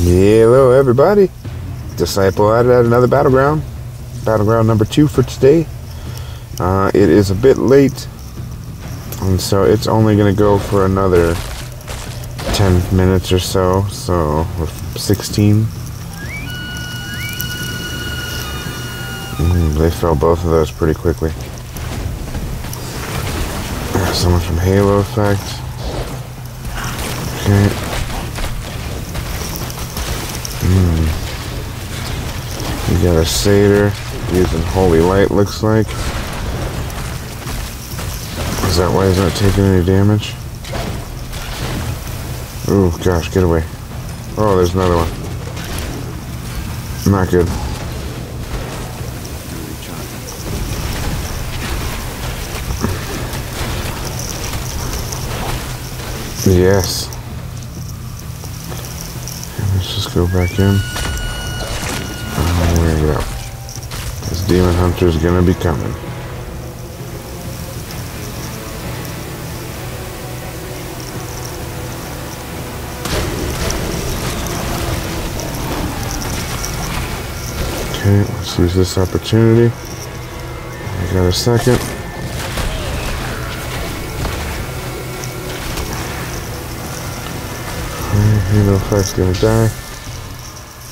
Hello, everybody. Disciple at another battleground. Battleground number two for today. Uh, it is a bit late, and so it's only going to go for another 10 minutes or so. So, 16. Mm, they fell both of those pretty quickly. Someone from Halo Effect. Okay. Hmm. You got a satyr using holy light, looks like. Is that why he's not taking any damage? Oh gosh, get away. Oh, there's another one. Not good. Yes. Just go back in. Um, oh, there we go. This demon hunter is gonna be coming. Okay, let's use this opportunity. I got a second. Halo Effect's gonna die.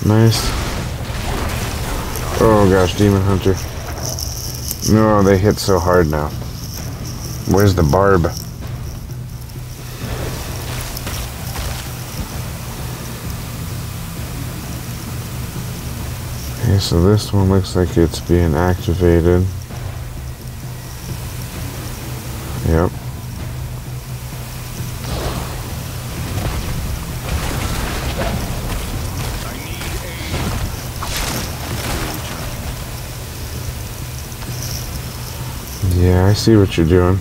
Nice. Oh gosh, Demon Hunter. No, they hit so hard now. Where's the barb? Okay, so this one looks like it's being activated. Yep. Yeah, I see what you're doing.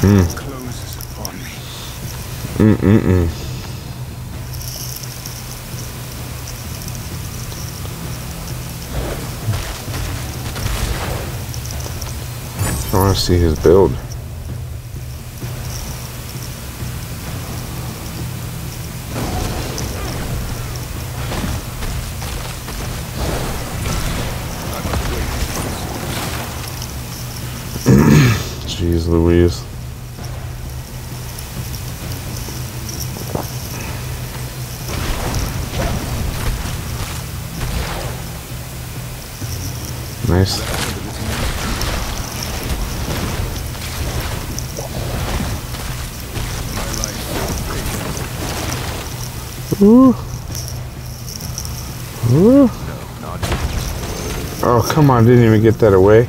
Mm. Mm-mm-mm. I want to see his build. Jeez Louise. Nice. Ooh. Ooh. Oh, come on, didn't even get that away.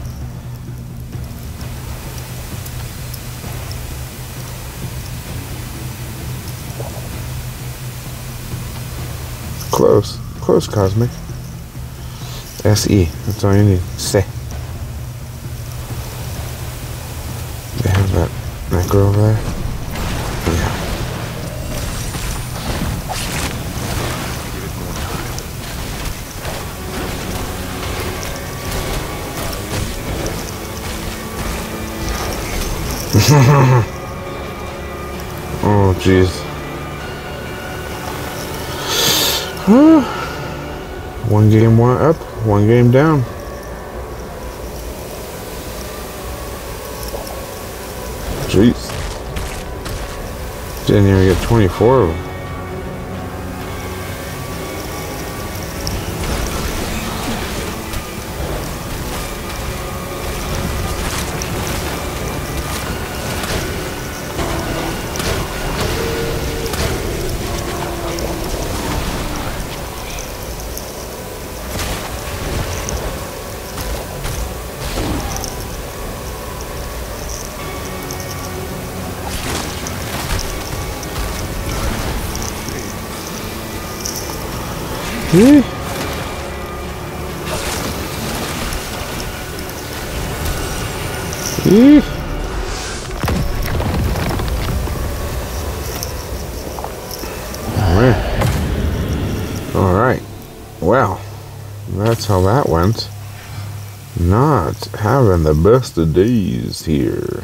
Close. Close, Cosmic. SE. That's all you need. Say. They have that, that girl there? Yeah. oh, jeez. One game one up, one game down. Jeez. Didn't even get 24 of them. Eeh. Eeh. All right. Well, that's how that went. not having the best of days here.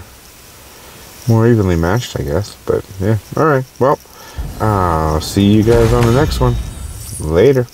More evenly matched, I guess. But yeah, alright. Well, I'll see you guys on the next one. Later.